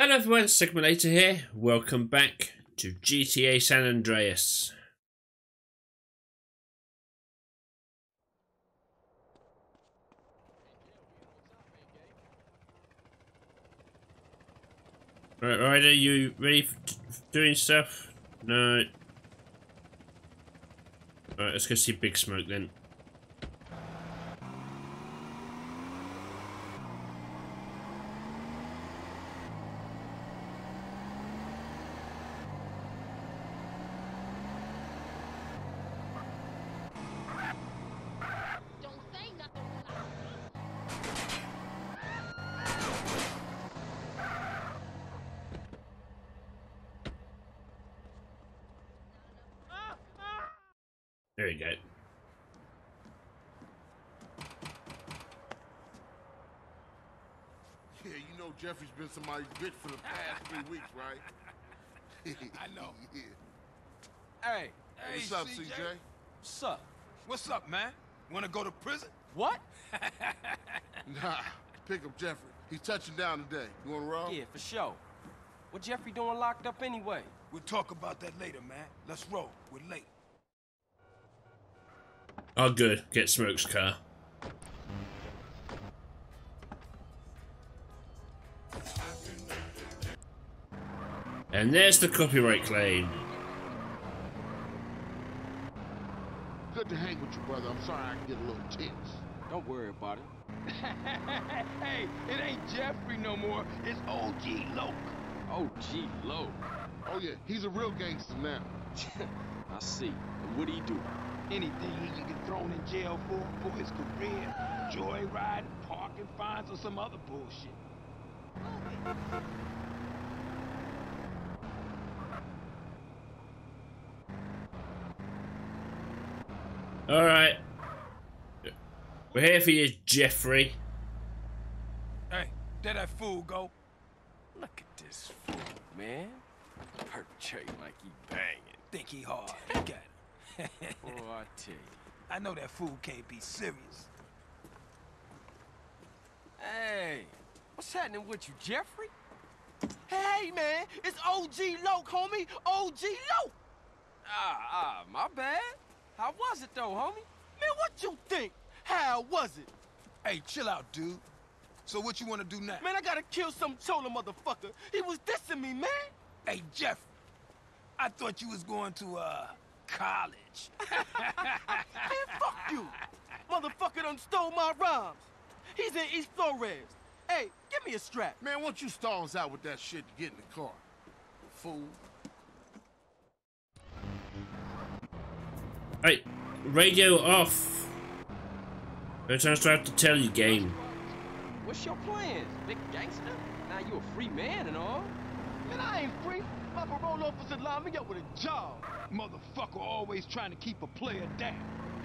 Hello everyone, Sigma Later here. Welcome back to GTA San Andreas. Right, Ryder, you ready for doing stuff? No. Alright, let's go see Big Smoke then. There you go. Yeah, you know Jeffrey's been somebody's bitch for the past three weeks, right? I know. Yeah. Hey, What's up, CJ? What's up? What's up, man? Wanna go to prison? What? Nah, pick up Jeffrey. He's touching down today. You wanna roll? Yeah, for sure. What Jeffrey doing locked up anyway? We'll talk about that later, man. Let's roll. We're late. Oh good, get Smoke's car. And there's the copyright claim. Good to hang with you, brother. I'm sorry I can get a little tense. Don't worry about it. hey, it ain't Jeffrey no more. It's OG Loc. OG Loc? Oh yeah, he's a real gangster now. I see. And what do he do? Anything he can get thrown in jail for, for his career, joyriding, parking fines, or some other bullshit. Alright. We're here for you, Jeffrey. Hey, there that fool go. Look at this fool, man. Perpetrating like he banging. Think he hard. Look at him. Boy, I tell you. I know that fool can't be serious. Hey, what's happening with you, Jeffrey? Hey, man, it's OG Loc, homie. OG Loc. Ah, ah, my bad. How was it though, homie? Man, what you think? How was it? Hey, chill out, dude. So what you wanna do now? Man, I gotta kill some chola motherfucker. He was dissing me, man. Hey, Jeff. I thought you was going to, uh, college. Man, fuck you. Motherfucker done stole my rhymes. He's in East Flores. Hey, give me a strap. Man, why don't you stall us out with that shit to get in the car? Fool. Hey, radio off. No chance to have to tell you, game. What's your plans, big gangster? Now you a free man and all. Man, I ain't free. My parole officer lined me up with a job. Motherfucker always trying to keep a player down.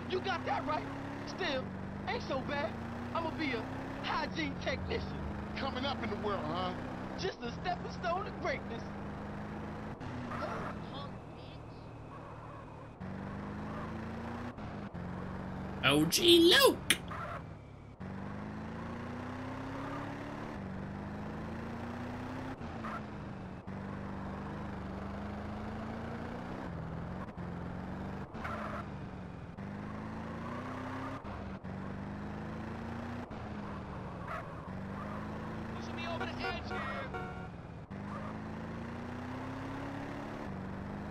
You got that right. Still, ain't so bad. I'ma be a hygiene technician. Coming up in the world, huh? Just a stepping stone to greatness. Punk bitch. OG Luke. Pushing me over the edge here.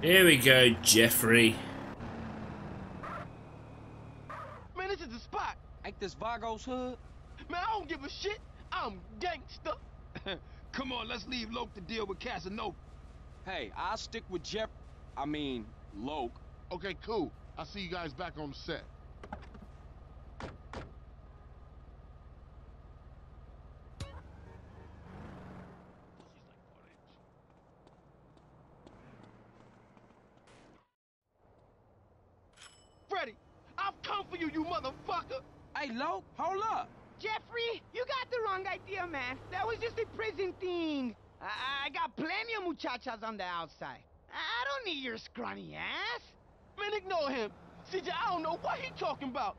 Here we go, Jeffrey. Man, this is the spot. Ain't this Vago's hood? Man, I don't give a shit. I'm gangster. Come on, let's leave Loc to deal with Casanova. Hey, I'll stick with Jeff. I mean, Loc. Okay, cool. I'll see you guys back on the set. Freddy, I've come for you, you motherfucker. Hey, hold up. Jeffrey, you got the wrong idea, man. That was just a prison thing. I, I got plenty of muchachas on the outside. I don't need your scrawny ass. Man, ignore him. CJ, I don't know what he talking about.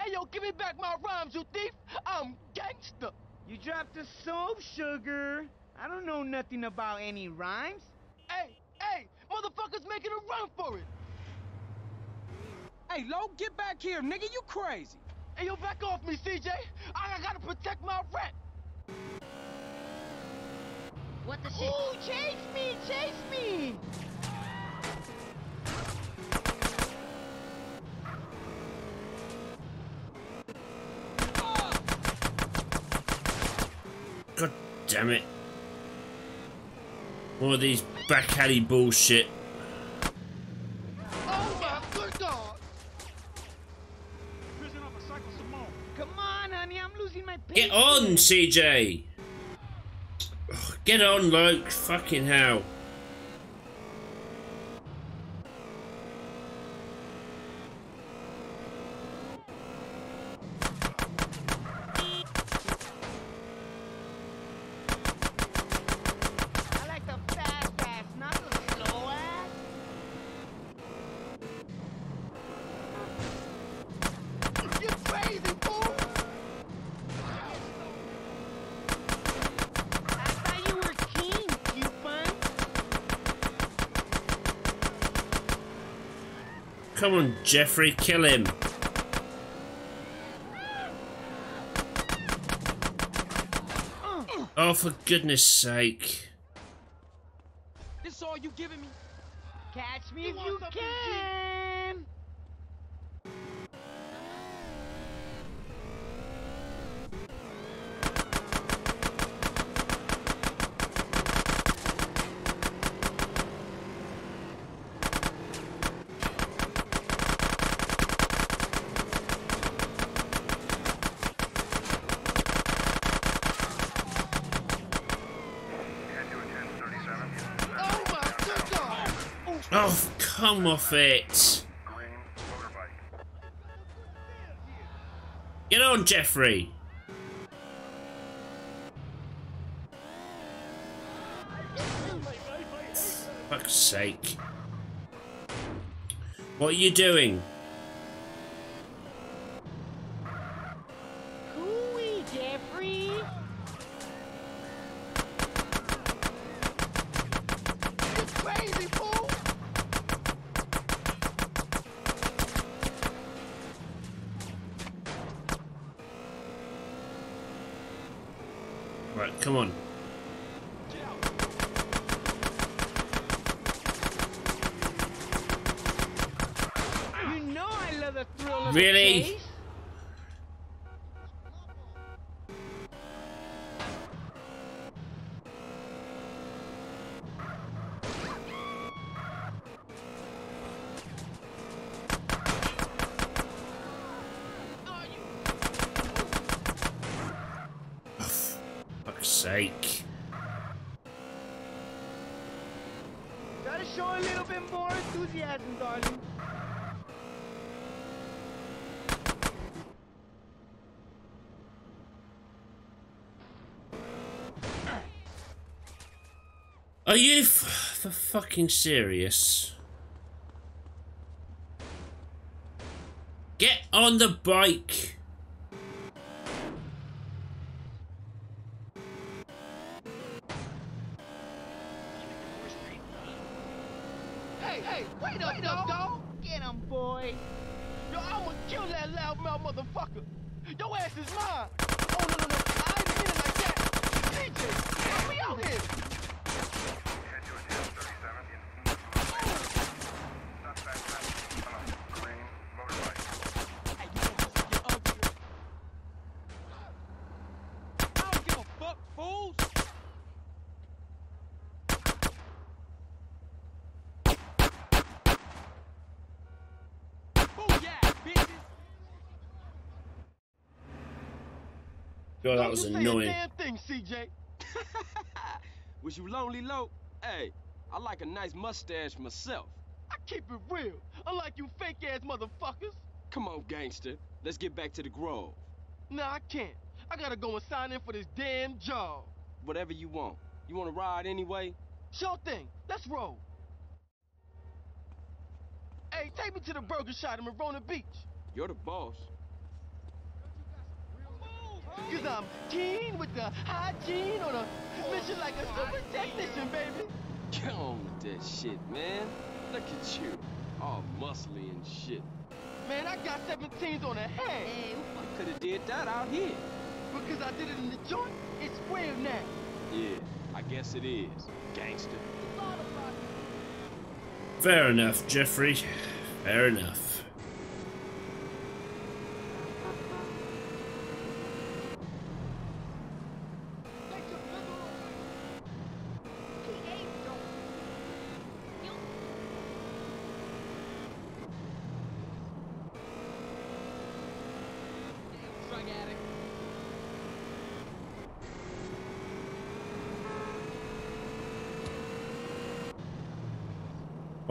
Hey, yo, give me back my rhymes, you thief. I'm gangster. You dropped the soap, sugar. I don't know nothing about any rhymes. Hey, hey, motherfuckers making a run for it. Hey, Lo, get back here, nigga. You crazy. Hey, yo, back off me, CJ. I, I gotta protect my rep. What the shit? Ooh, chase me, chase me! God damn it. More of these back alley bullshit. CJ! Get on, Luke. Fucking hell. I like the fast ass, not the slow ass. You crazy, fool. I thought you were king, Cupid. Come on, Jeffrey, kill him. Oh, for goodness sake. This all you giving me? Catch me You if want you something, G? can. Oh my good God. Oh, come off it. Get on, Jeffrey. For Fuck's sake. What are you doing? Right, come on. You know I love the thrill of Really? Fuck's sake. Gotta show a little bit more enthusiasm, darling. Are you f for fucking serious? Get on the bike. Motherfucker. Your ass is mine. Oh, no, no, no. I ain't mean it like that. CJ, help me out here. Hey, you gonna get ugly. I don't give a fuck, fools. Booyah, bitches. God, that Don't was you say annoying. damn thing, CJ. Was you lonely, low? Hey, I like a nice mustache myself. I keep it real, unlike you fake ass motherfuckers. Come on, gangster. Let's get back to the Grove. Nah, I can't. I gotta go and sign in for this damn job. Whatever you want. You want to ride anyway? Sure thing. Let's roll. Hey, take me to the burger shop in Marina Beach. You're the boss. Cause I'm keen with the hygiene on a mission like a super technician, baby. Get on with that shit, man. Look at you. All muscly and shit. Man, I got 17s on the head. Could have did that out here. Because I did it in the joint, it's square now. Yeah, I guess it is. Gangster. Fair enough, Jeffrey. Fair enough.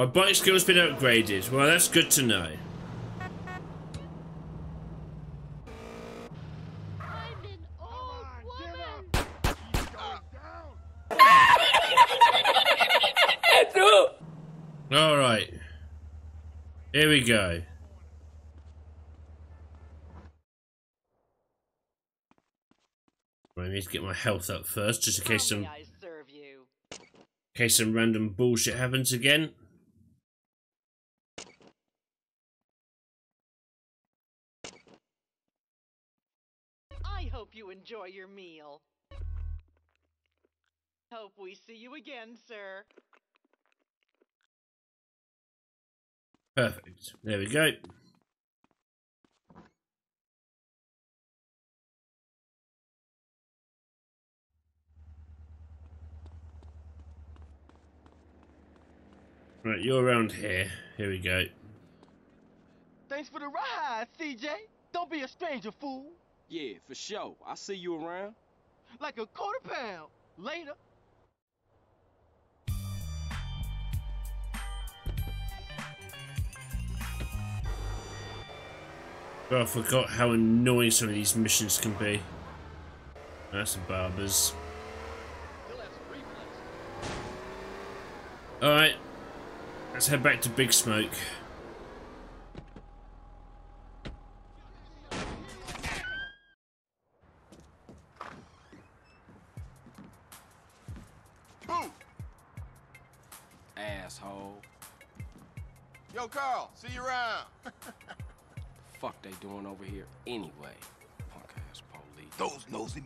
My bike skill's been upgraded. Well, that's good to know. I'm an old woman. Alright. Here we go. Right, I need to get my health up first, just in case some, I serve you. in case some random bullshit happens again. I hope you enjoy your meal. Hope we see you again, sir. Perfect. There we go. Right, you're around here. Here we go. Thanks for the ride, CJ. Don't be a stranger, fool. Yeah, for sure. I'll see you around. Like a quarter pound. Later. Oh, I forgot how annoying some of these missions can be. That's the barbers. Alright. Let's head back to Big Smoke.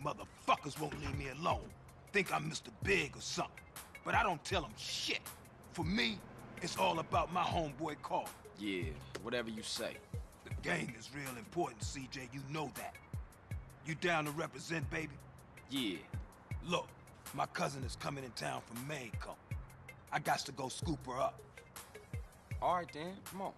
Motherfuckers won't leave me alone. Think I'm Mr. Big or something. But I don't tell them shit. For me, it's all about my homeboy Carl. Yeah, whatever you say. The gang is real important, CJ. You know that. You down to represent, baby? Yeah. Look, my cousin is coming in town from Mexico. I got to go scoop her up. All right then, come on.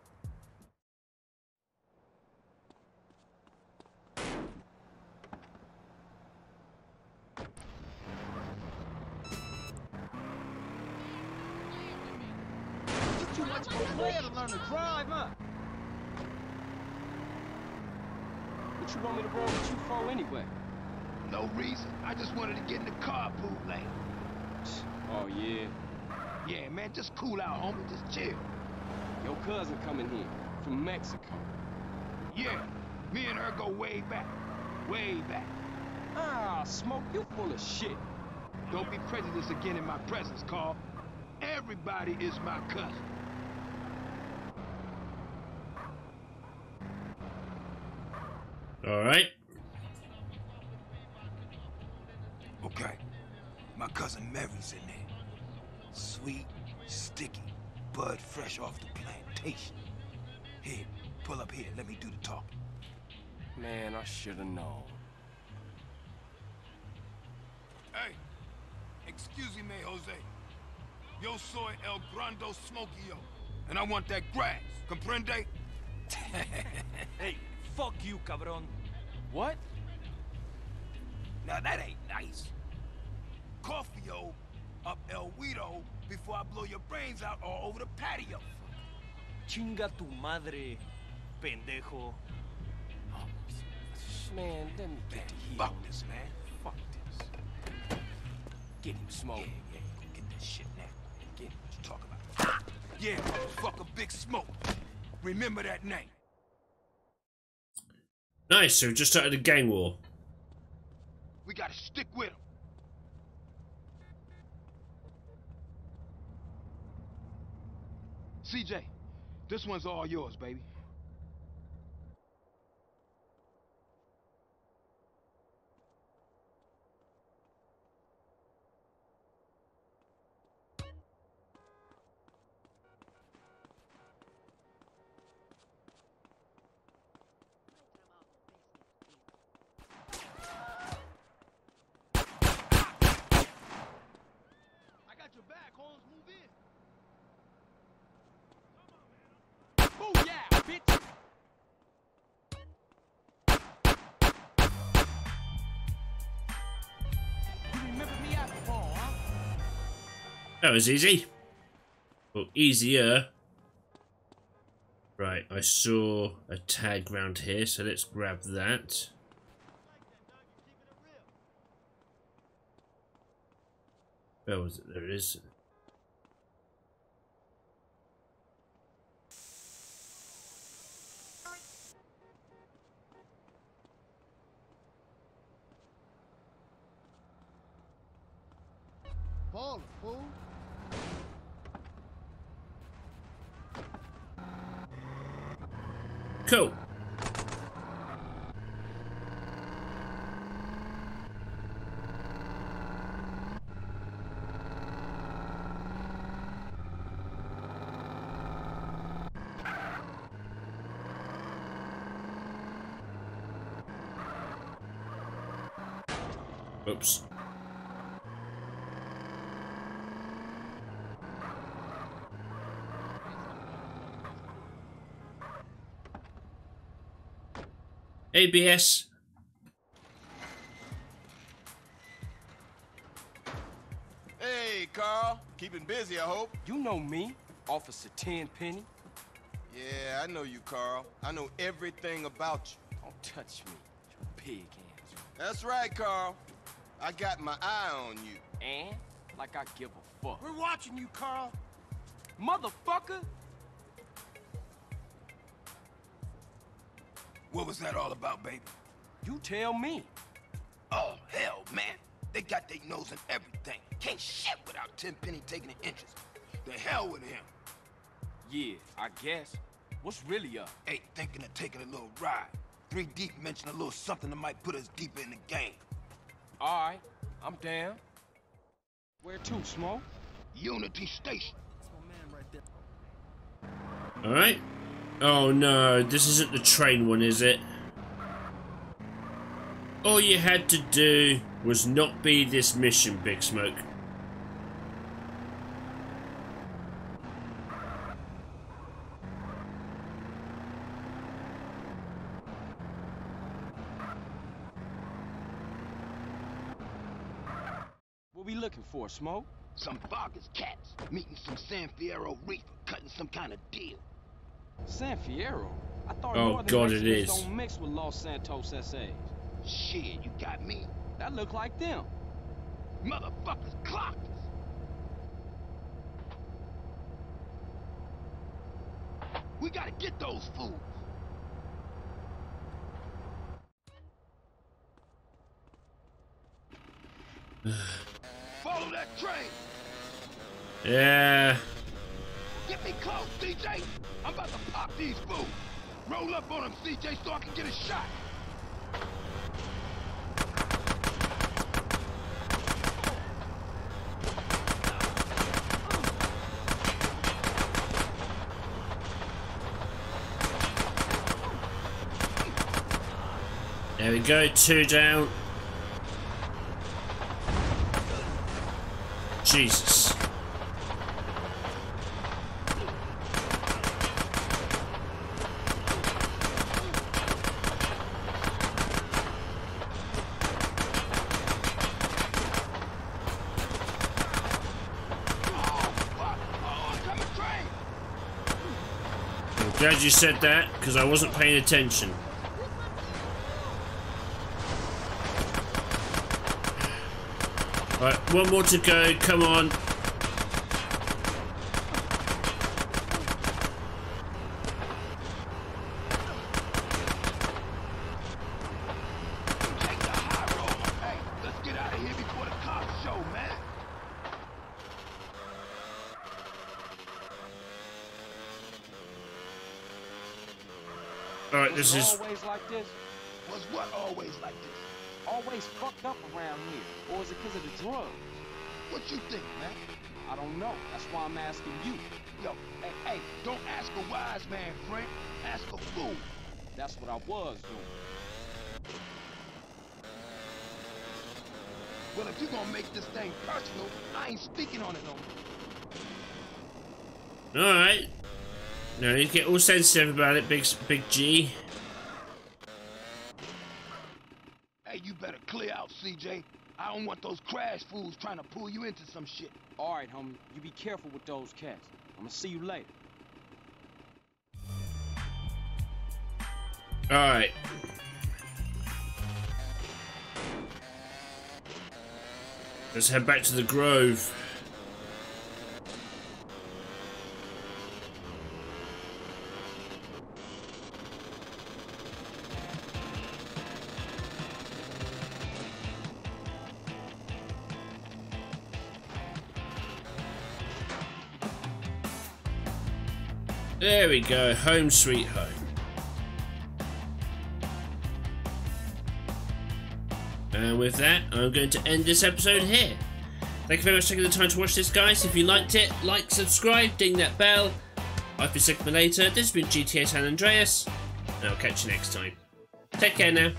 Too much of a player to to drive, huh? What you want me to roll with you for anyway? No reason. I just wanted to get in the carpool lane. Oh yeah. Yeah, man, just cool out, homie. Just chill. Your cousin coming here from Mexico. Yeah, me and her go way back. Way back. Ah, Smoke, you full of shit. Don't be prejudiced again in my presence, Carl. Everybody is my cousin. Alright. Okay. My cousin Mary's in there. Sweet, sticky, bud fresh off the plantation. Here, pull up here. Let me do the talking. Man, I should have known. Hey, excuse me, Jose. Yo soy el grando smokio. And I want that grass. Comprende? You, cabron. What? Now that ain't nice. Coffee-o up El Guido before I blow your brains out all over the patio. Chinga tu madre, pendejo. Oh, man, let me get the heat Fuck this, man. Fuck this. Get him, Smoke. Yeah, yeah, gonna get that shit now. Get what you talk about. Ah! Yeah, motherfucker, Big Smoke. Remember that name. Nice, so we just started a gang war. We gotta stick with him. CJ, this one's all yours, baby. That was easy. Well, easier. Right, I saw a tag round here, so let's grab that. Where was it? There it is. Fall, fool. Cool. Oops. ABS. Hey, Carl. Keeping busy, I hope. You know me, Officer Tenpenny. Yeah, I know you, Carl. I know everything about you. Don't touch me, you pig hands. That's right, Carl. I got my eye on you. And, like I give a fuck. We're watching you, Carl. Motherfucker! What was that all about, baby? You tell me. Oh, hell, man. They got their nose in everything. Can't shit without Tenpenny taking an interest. The hell with him. Yeah, I guess. What's really up? Hey, thinking of taking a little ride. Three Deep mentioned a little something that might put us deeper in the game. Alright, I'm down. Where to, Smoke? Unity Station. Alright. Oh no, this isn't the train one, is it? All you had to do was not be this mission, Big Smoke. What we looking for, Smoke? Some Vagos cats meeting some San Fierro reefer, cutting some kind of deal. San Fierro? I thought Oh, Northern God, it Mexicans is. don't mix with Los Santos SAs. Shit, you got me. That look like them. Motherfuckers clocked us. We gotta get those fools. Follow that train. Yeah. Get me close, CJ. I'm about to pop these fools. Roll up on them, CJ, so I can get a shot. There we go, two down. Jesus. Oh, fuck. Oh, oncoming train. I'm glad you said that, because I wasn't paying attention. Right, one more to go, come on. Take the high road. Hey, Alright, Was this is... always like this? Was what always like this? Always fucked up around here? Or is it because of the drugs? What you think, man? I don't know. That's why I'm asking you. Yo, hey, hey, don't ask a wise man, friend. Ask a fool. That's what I was doing. Well, if you're gonna make this thing personal, I ain't speaking on it no more. Alright. No, you get all sensitive about it, big, big G. Hey, you better clear out, CJ. I don't want those crash fools trying to pull you into some shit. All right, homie. You be careful with those cats. I'm gonna see you later. Alright. Let's head back to the Grove. There we go, home sweet home. And with that, I'm going to end this episode here. Thank you very much for taking the time to watch this, guys. If you liked it, like, subscribe, ding that bell. I've been Sigma Later. This has been GTA San Andreas, and I'll catch you next time. Take care now.